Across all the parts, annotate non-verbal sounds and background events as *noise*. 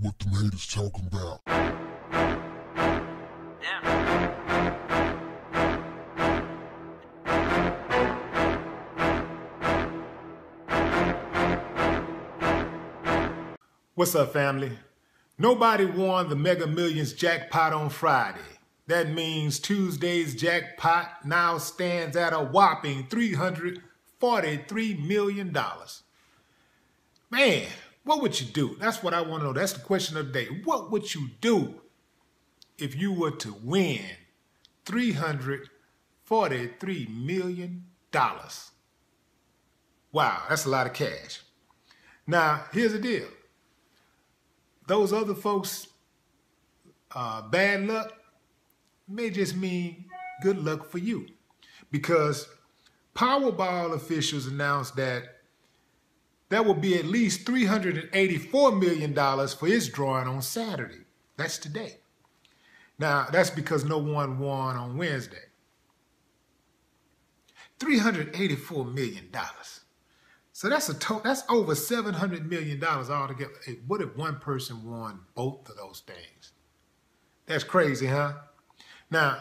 what them haters talking about. What's up, family? Nobody won the Mega Millions jackpot on Friday. That means Tuesday's jackpot now stands at a whopping $343 million. Man, what would you do? That's what I want to know. That's the question of the day. What would you do if you were to win $343 million? Wow, that's a lot of cash. Now, here's the deal. Those other folks, uh, bad luck, may just mean good luck for you. Because Powerball officials announced that there will be at least $384 million for its drawing on Saturday. That's today. Now, that's because no one won on Wednesday. $384 million. So that's a to- that's over $700 million altogether. Hey, what if one person won both of those things? That's crazy, huh? Now,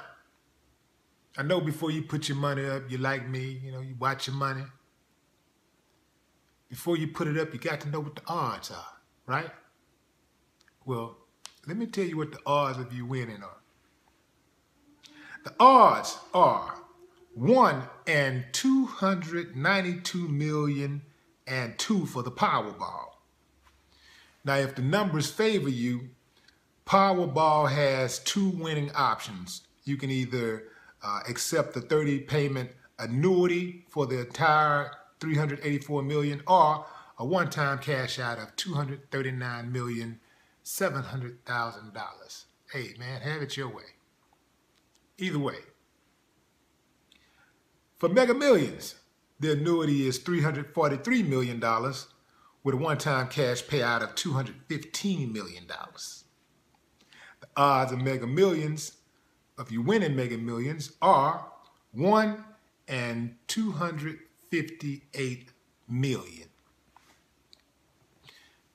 I know before you put your money up, you like me, you know, you watch your money before you put it up, you got to know what the odds are, right? Well, let me tell you what the odds of you winning are. The odds are 1 and 292 million and 2 for the Powerball. Now, if the numbers favor you, Powerball has two winning options. You can either uh, accept the 30 payment annuity for the entire 384 million or a one-time cash out of 239 million seven hundred thousand dollars. Hey man, have it your way. Either way. For Mega Millions, the annuity is $343 million with a one-time cash payout of $215 million. The odds of Mega Millions, if you win in Mega Millions, are 1 and 200 58 million.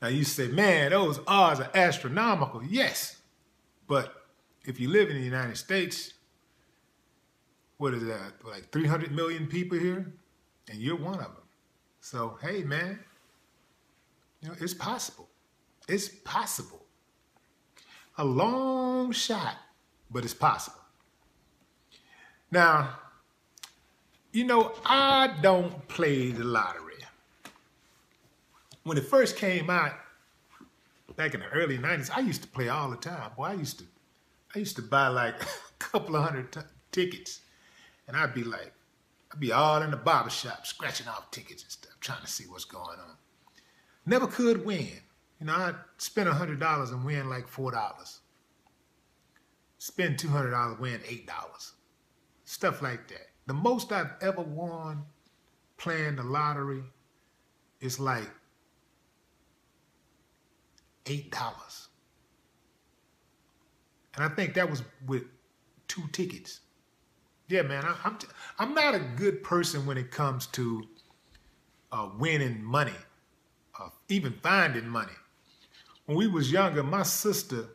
Now you say, man, those odds are astronomical. Yes, but if you live in the United States, what is that, like 300 million people here? And you're one of them. So, hey, man, you know, it's possible. It's possible. A long shot, but it's possible. Now, you know, I don't play the lottery. When it first came out, back in the early 90s, I used to play all the time. Boy, I used to, I used to buy like *laughs* a couple of hundred tickets. And I'd be like, I'd be all in the barber shop scratching off tickets and stuff, trying to see what's going on. Never could win. You know, I'd spend $100 and win like $4. Spend $200, win $8. Stuff like that. The most I've ever won playing the lottery is like eight dollars, and I think that was with two tickets. Yeah, man, I, I'm t- I'm not a good person when it comes to uh, winning money, uh, even finding money. When we was younger, my sister,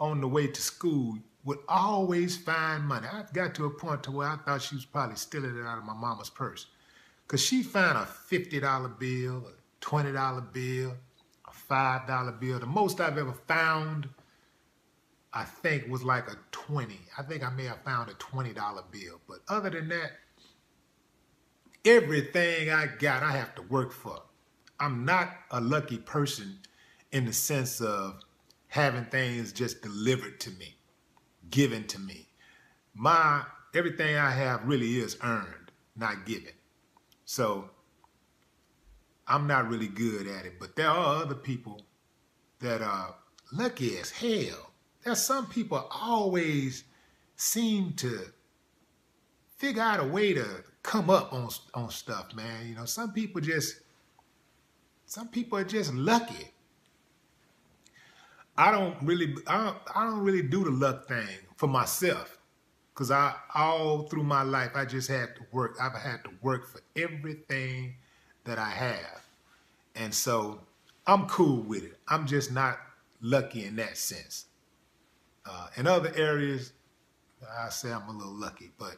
on the way to school, would always find money. I got to a point to where I thought she was probably stealing it out of my mama's purse. Because she found a $50 bill, a $20 bill, a $5 bill. The most I've ever found, I think, was like a 20. I think I may have found a $20 bill. But other than that, everything I got, I have to work for. I'm not a lucky person in the sense of having things just delivered to me given to me. My everything I have really is earned, not given. So I'm not really good at it, but there are other people that are lucky as hell. There's some people always seem to figure out a way to come up on on stuff, man. You know, some people just some people are just lucky. I don't really I don't, I don't really do the luck thing for myself because I all through my life I just had to work. I've had to work for everything that I have, and so I'm cool with it. I'm just not lucky in that sense. Uh, in other areas, I say I'm a little lucky, but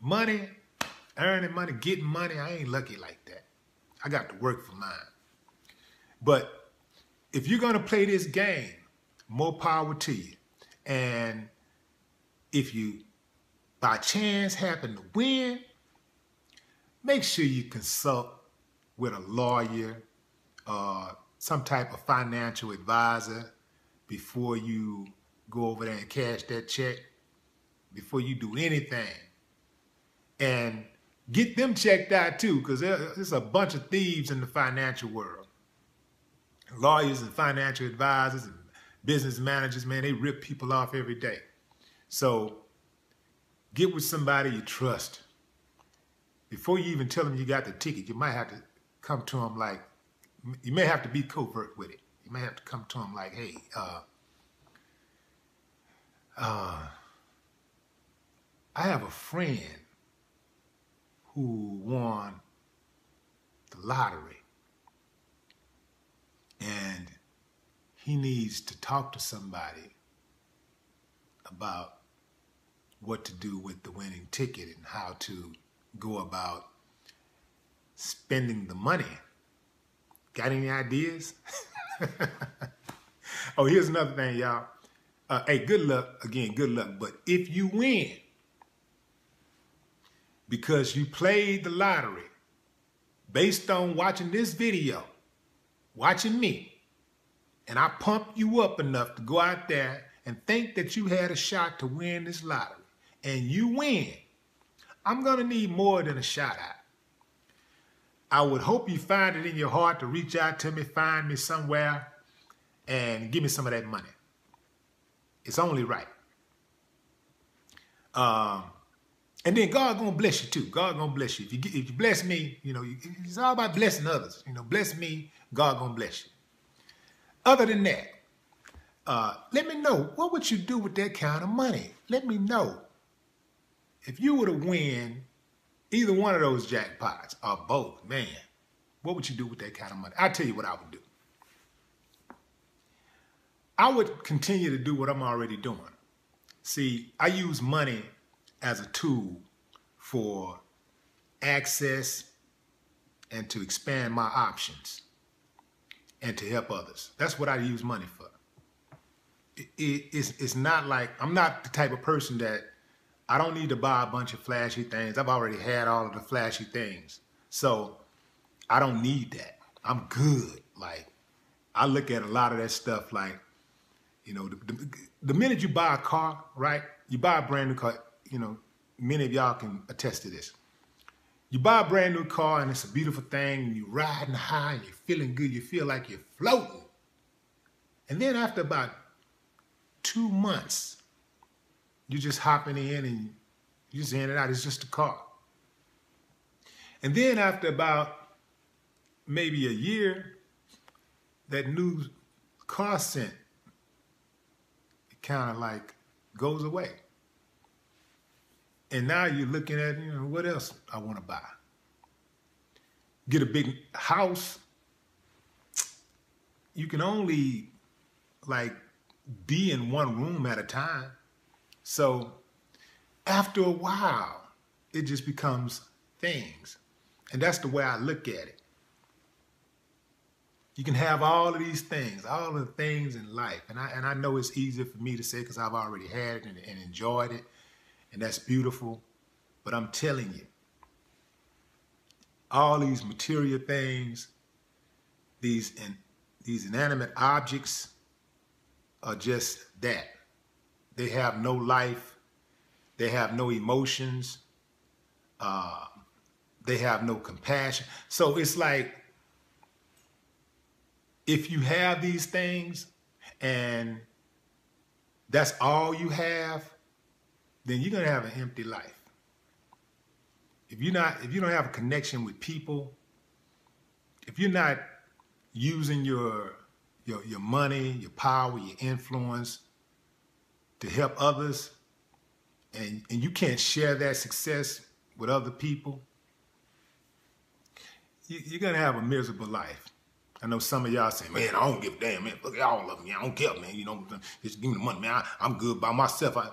money, earning money, getting money, I ain't lucky like that. I got to work for mine. But if you're going to play this game, more power to you. And if you by chance happen to win, make sure you consult with a lawyer or some type of financial advisor before you go over there and cash that check, before you do anything. And get them checked out too, because there's a bunch of thieves in the financial world. Lawyers and financial advisors and business managers, man, they rip people off every day. So get with somebody you trust. Before you even tell them you got the ticket, you might have to come to them like, you may have to be covert with it. You may have to come to them like, hey, uh, uh, I have a friend who won the lottery and he needs to talk to somebody about what to do with the winning ticket and how to go about spending the money. Got any ideas? *laughs* oh, here's another thing, y'all. Uh, hey, good luck. Again, good luck. But if you win, because you played the lottery based on watching this video, watching me, and I pump you up enough to go out there and think that you had a shot to win this lottery, and you win, I'm going to need more than a shout out. I would hope you find it in your heart to reach out to me, find me somewhere, and give me some of that money. It's only right. Um, and then God gonna bless you too. God gonna bless you. If you if you bless me, you know, it's all about blessing others. You know, bless me, God gonna bless you. Other than that, uh, let me know what would you do with that kind of money. Let me know if you were to win either one of those jackpots or both. Man, what would you do with that kind of money? I'll tell you what I would do. I would continue to do what I'm already doing. See, I use money as a tool for access and to expand my options and to help others. That's what I use money for. It, it, it's, it's not like, I'm not the type of person that I don't need to buy a bunch of flashy things. I've already had all of the flashy things. So I don't need that. I'm good. Like, I look at a lot of that stuff like, you know, the, the, the, minute you buy a car, right? You buy a brand new car, you know, many of y'all can attest to this. You buy a brand new car and it's a beautiful thing, and you're riding high and you're feeling good, you feel like you're floating. And then after about two months, you're just hopping in and you're just in and out. It's just a car. And then after about maybe a year, that new car scent kind of like goes away. And now you're looking at, you know, what else I want to buy? Get a big house. You can only like be in one room at a time. So after a while, it just becomes things. And that's the way I look at it. You can have all of these things, all of the things in life. And I, and I know it's easier for me to say because I've already had it and, and enjoyed it. And that's beautiful. But I'm telling you, all these material things, these, in, these inanimate objects are just that. They have no life. They have no emotions. Uh, they have no compassion. So it's like if you have these things and that's all you have, then you're gonna have an empty life. If you're not, if you don't have a connection with people, if you're not using your your your money, your power, your influence to help others, and and you can't share that success with other people, you, you're gonna have a miserable life. I know some of y'all say, man, I don't give a damn, man. Fuck all them. Yeah, I don't care, man. You know, just give me the money, man. I, I'm good by myself. I...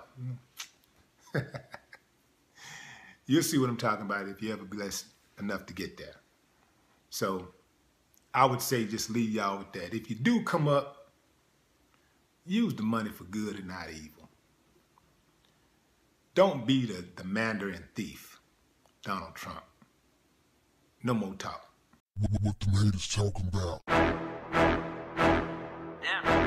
*laughs* You'll see what I'm talking about if you ever blessed enough to get there. So I would say just leave y'all with that. If you do come up, use the money for good and not evil. Don't be the, the Mandarin thief, Donald Trump. No more talk. What, what the haters talking about? Damn.